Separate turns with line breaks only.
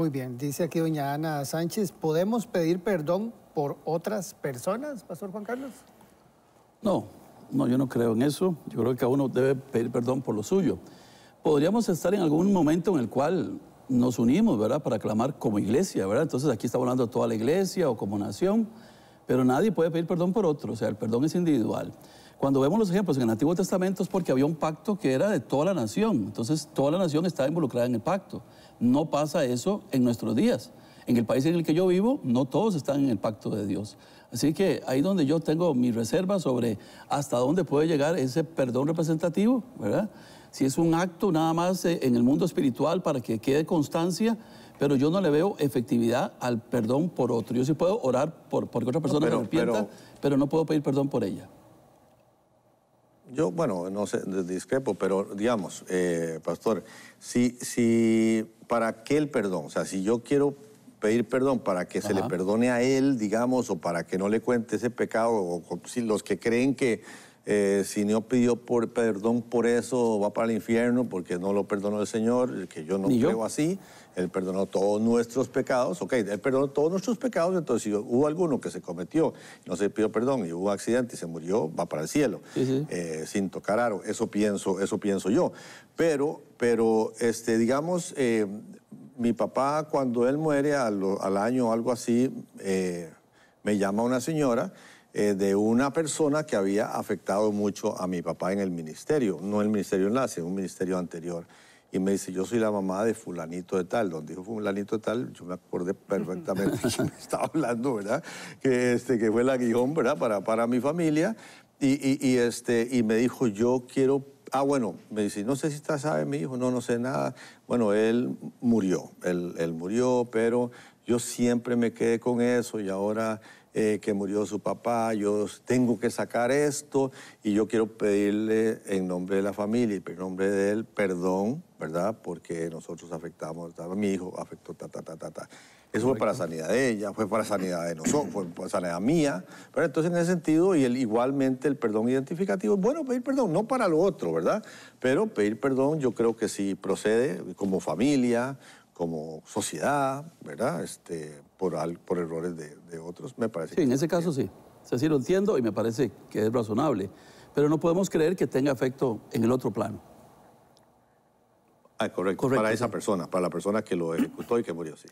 Muy bien, dice aquí doña Ana Sánchez, ¿podemos pedir perdón por otras personas, Pastor Juan Carlos?
No, no, yo no creo en eso. Yo creo que cada uno debe pedir perdón por lo suyo. Podríamos estar en algún momento en el cual nos unimos, ¿verdad? Para clamar como iglesia, ¿verdad? Entonces aquí estamos hablando toda la iglesia o como nación, pero nadie puede pedir perdón por otro, o sea, el perdón es individual. Cuando vemos los ejemplos en el Antiguo Testamento es porque había un pacto que era de toda la nación, entonces toda la nación estaba involucrada en el pacto. No pasa eso en nuestros días. En el país en el que yo vivo, no todos están en el pacto de Dios. Así que ahí donde yo tengo mi reserva sobre hasta dónde puede llegar ese perdón representativo, ¿verdad? Si es un acto nada más eh, en el mundo espiritual para que quede constancia, pero yo no le veo efectividad al perdón por otro. Yo sí puedo orar por, por que otra persona
pero-
me arrepienta,
pero-
pero no puedo pedir perdón por ella.
Yo, bueno, no sé, discrepo, pero digamos, eh, pastor, si, si, ¿para qué el perdón? O sea, si yo quiero pedir perdón para que se le perdone a él, digamos, o para que no le cuente ese pecado, o, o si los que creen que eh, si no pidió por, perdón por eso va para el infierno porque no lo perdonó el Señor, que yo no
Ni yo.
creo así, Él perdonó todos nuestros pecados, ok, Él perdonó todos nuestros pecados, entonces si hubo alguno que se cometió, no se pidió perdón y hubo accidente y se murió, va para el cielo,
Sí, sí.
eh, sin tocar aro, eso pienso, eso pienso yo. Pero, pero este, digamos, eh, mi papá cuando él muere al, al año o algo así, eh, me llama una señora eh, de una persona que había afectado mucho a mi papá en el ministerio, no el ministerio enlace, un ministerio anterior. Y me dice, yo soy la mamá de fulanito de tal. Donde dijo fulanito de tal, yo me acordé perfectamente de quién me estaba hablando, ¿verdad? Que, este, que fue el aguijón, ¿verdad? Para, para mi familia. Y, y, y, este, y me dijo, yo quiero... Ah, bueno, me dice, no sé si usted sabe mi hijo, no, no sé nada. Bueno, él murió, él, él murió, pero yo siempre me quedé con eso y ahora eh, que murió su papá, yo tengo que sacar esto y yo quiero pedirle en nombre de la familia y en nombre de él perdón, ¿verdad? Porque nosotros afectamos, a mi hijo afectó, ta, ta, ta, ta, ta. Eso fue para sanidad de ella, fue para sanidad de nosotros, fue para sanidad mía. Pero entonces en ese sentido, y el, igualmente el perdón identificativo, bueno pedir perdón, no para lo otro, ¿verdad? Pero pedir perdón yo creo que sí procede como familia, como sociedad, ¿verdad? Este, por, al- por errores de, de otros, me parece.
Sí, en ese caso sí. O sea, sí lo entiendo y me parece que es razonable. Pero no podemos creer que tenga efecto en el otro plano.
Ah, correcto,
Correcto,
para esa
sí.
persona, para la persona que lo ejecutó y que murió, sí.